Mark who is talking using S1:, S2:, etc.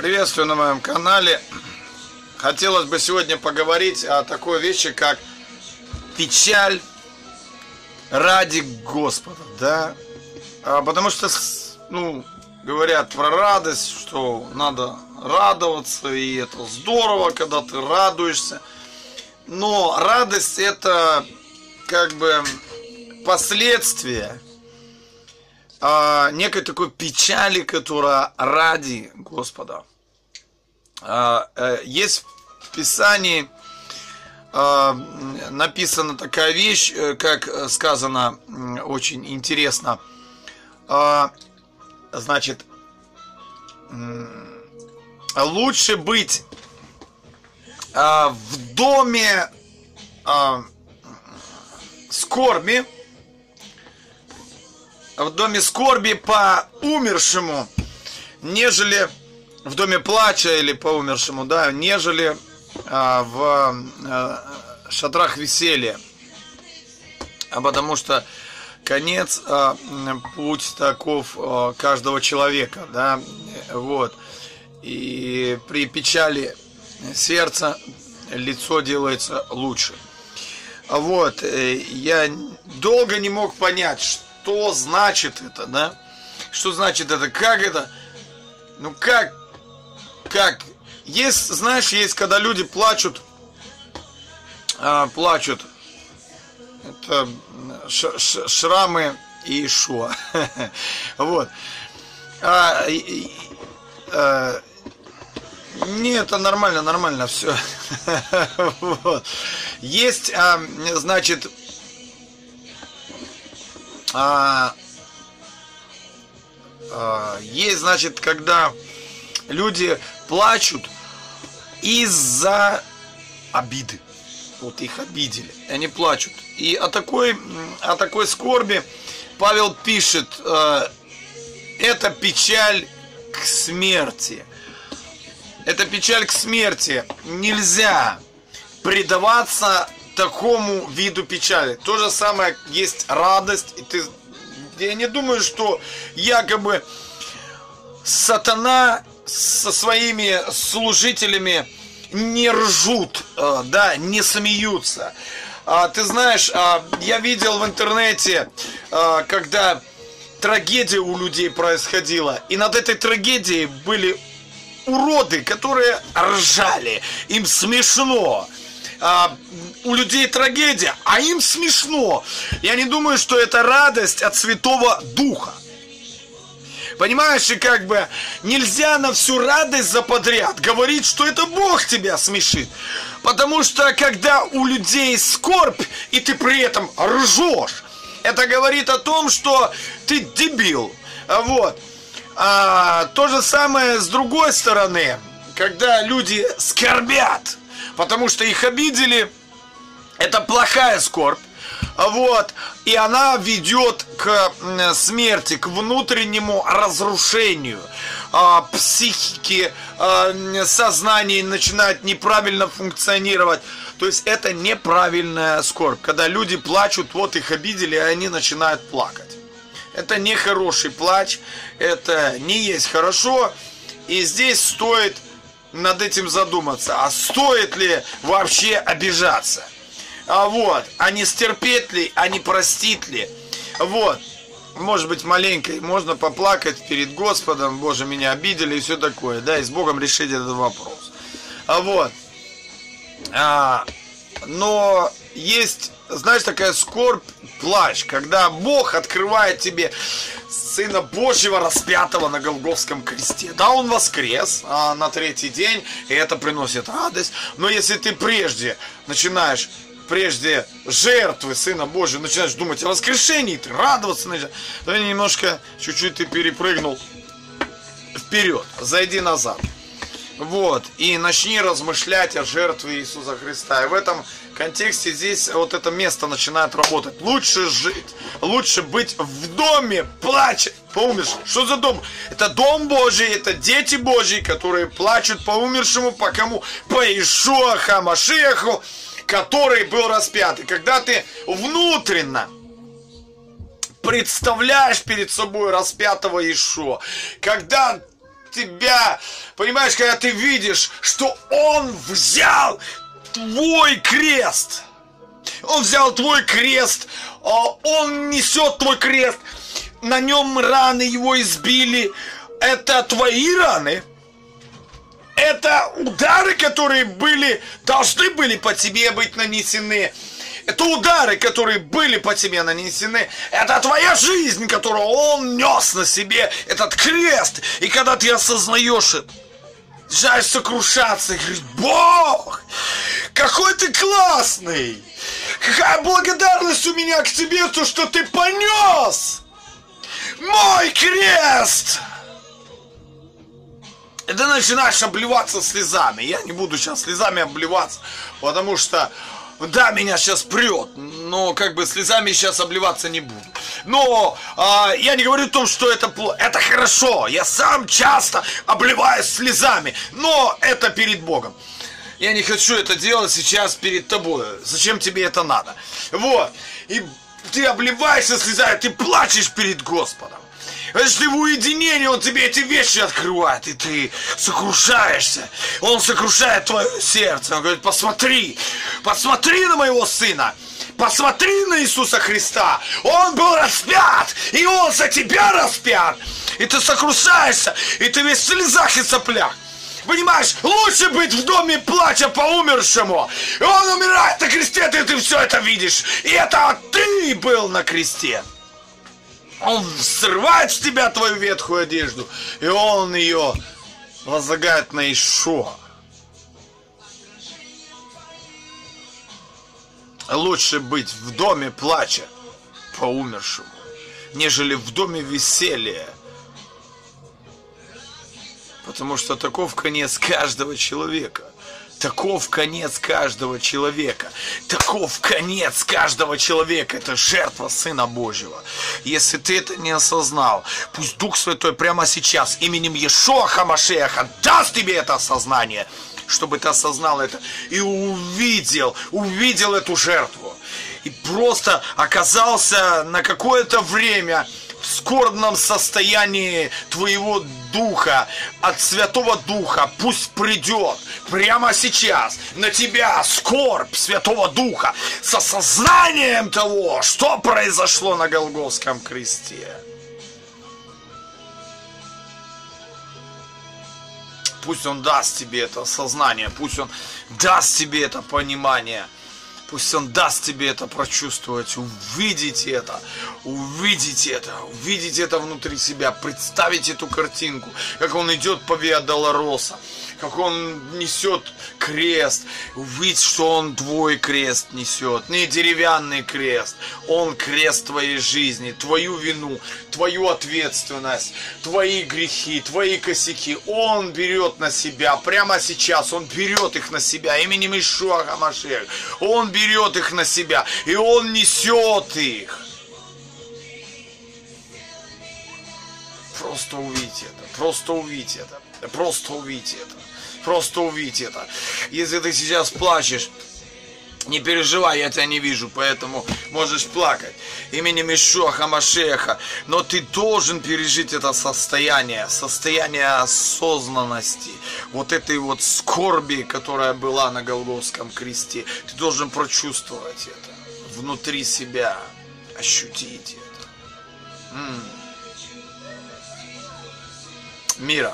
S1: Приветствую на моем канале. Хотелось бы сегодня поговорить о такой вещи, как печаль ради Господа, да? А потому что, ну, говорят про радость, что надо радоваться, и это здорово, когда ты радуешься. Но радость это как бы последствия а, некой такой печали, которая ради Господа. А, а, есть в Писании а, написана такая вещь, э, как сказано очень интересно. А, значит, лучше быть в доме скорби, в доме скорби по умершему, нежели в доме плача или по умершему, да, нежели а, в а, шатрах веселья. А потому что конец, а, путь таков а, каждого человека, да, вот. И при печали сердца лицо делается лучше. Вот, э, я долго не мог понять, что значит это, да? Что значит это, как это? Ну как, как? Есть, знаешь, есть, когда люди плачут, а, плачут, это ш, ш, шрамы и шуа. вот. А, и, а, не, это нормально, нормально все. вот. Есть, а, значит, а, а, есть, значит, когда люди плачут из-за обиды. Вот их обидели, они плачут. И о такой, о такой скорби Павел пишет, э, это печаль к смерти. Это печаль к смерти. Нельзя предаваться такому виду печали. То же самое есть радость. И ты, я не думаю, что якобы сатана со своими служителями не ржут, э, да, не смеются. А, ты знаешь, а, я видел в интернете, а, когда трагедия у людей происходила, и над этой трагедией были уроды, которые ржали. Им смешно. А, у людей трагедия, а им смешно. Я не думаю, что это радость от Святого Духа. Понимаешь, и как бы нельзя на всю радость за подряд говорить, что это Бог тебя смешит. Потому что когда у людей скорбь, и ты при этом ржешь, это говорит о том, что ты дебил. Вот. А, то же самое с другой стороны, когда люди скорбят, потому что их обидели, это плохая скорбь. Вот, и она ведет к смерти, к внутреннему разрушению а, психики, а, сознание начинает неправильно функционировать. То есть это неправильная скорбь. Когда люди плачут, вот их обидели, и они начинают плакать. Это не хороший плач, это не есть хорошо. И здесь стоит над этим задуматься, а стоит ли вообще обижаться? А вот, а не стерпеть ли, а не простить ли? Вот, может быть, маленько, можно поплакать перед Господом, Боже, меня обидели и все такое, да, и с Богом решить этот вопрос. А вот, а, но есть, знаешь, такая скорбь, плач, когда Бог открывает тебе Сына Божьего распятого на Голговском кресте. Да, Он воскрес а, на третий день, и это приносит радость. Но если ты прежде начинаешь прежде жертвы Сына Божьего, начинаешь думать о воскрешении, ты радоваться начинаешь, то немножко, чуть-чуть ты перепрыгнул вперед, зайди назад. Вот, и начни размышлять о жертве Иисуса Христа. И в этом контексте здесь вот это место начинает работать. Лучше жить, лучше быть в доме, плачет по умершему. Что за дом? Это дом Божий, это дети Божьи, которые плачут по умершему, по кому? По Ишуа Хамашеху, который был распят. И когда ты внутренно представляешь перед собой распятого Ишуа, когда тебя, понимаешь, когда ты видишь, что Он взял твой крест. Он взял твой крест, а Он несет твой крест, на нем раны его избили. Это твои раны, это удары, которые были, должны были по тебе быть нанесены. Это удары, которые были по тебе нанесены. Это твоя жизнь, которую он нес на себе, этот крест. И когда ты осознаешь это, жаль сокрушаться и говорить, Бог, какой ты классный! Какая благодарность у меня к тебе, то, что ты понес! Мой крест! И ты начинаешь обливаться слезами. Я не буду сейчас слезами обливаться, потому что да, меня сейчас прет, но как бы слезами сейчас обливаться не буду. Но а, я не говорю о том, что это плохо. Это хорошо. Я сам часто обливаюсь слезами, но это перед Богом. Я не хочу это делать сейчас перед тобой. Зачем тебе это надо? Вот. И ты обливаешься слезами, ты плачешь перед Господом. Если в уединении он тебе эти вещи открывает, и ты сокрушаешься, он сокрушает твое сердце. Он говорит, посмотри, посмотри на моего сына, посмотри на Иисуса Христа. Он был распят, и он за тебя распят. И ты сокрушаешься, и ты весь в слезах и соплях. Понимаешь, лучше быть в доме плача по умершему. И он умирает на кресте, и ты все это видишь. И это ты был на кресте. Он срывает с тебя твою ветхую одежду, и он ее возлагает на Ишуа. Лучше быть в доме плача по умершему, нежели в доме веселья. Потому что таков конец каждого человека. Таков конец каждого человека. Таков конец каждого человека. Это жертва Сына Божьего. Если ты это не осознал, пусть Дух Святой прямо сейчас именем Ешоа Хамашеха даст тебе это осознание, чтобы ты осознал это и увидел, увидел эту жертву. И просто оказался на какое-то время в скорбном состоянии твоего духа, от Святого Духа, пусть придет прямо сейчас на тебя скорбь Святого Духа с осознанием того, что произошло на Голгофском кресте. Пусть Он даст тебе это сознание, пусть Он даст тебе это понимание – Пусть Он даст тебе это прочувствовать, увидеть это, увидеть это, увидеть это внутри себя, представить эту картинку, как Он идет по Виа Долороса, как он несет крест, увидеть, что он твой крест несет, не деревянный крест, он крест твоей жизни, твою вину, твою ответственность, твои грехи, твои косяки, он берет на себя, прямо сейчас он берет их на себя, именем Ишуа Хамашех, он берет их на себя, и он несет их. Просто увидеть это, просто увидеть это, просто увидеть это. Просто увидеть это. Если ты сейчас плачешь, не переживай, я тебя не вижу, поэтому можешь плакать. Именем Ишуа Хамашеха. Но ты должен пережить это состояние, состояние осознанности, вот этой вот скорби, которая была на Голгофском кресте. Ты должен прочувствовать это внутри себя, ощутить это. М-м. Mira.